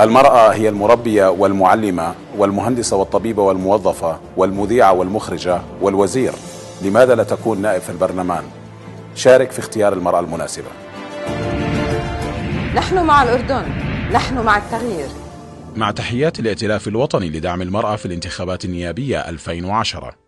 المرأة هي المربية والمعلمة والمهندسة والطبيبة والموظفة والمذيعة والمخرجة والوزير. لماذا لا تكون نائب في البرلمان؟ شارك في اختيار المرأة المناسبة. نحن مع الأردن نحن مع التغيير. مع تحيات الائتلاف الوطني لدعم المرأة في الانتخابات النيابية 2010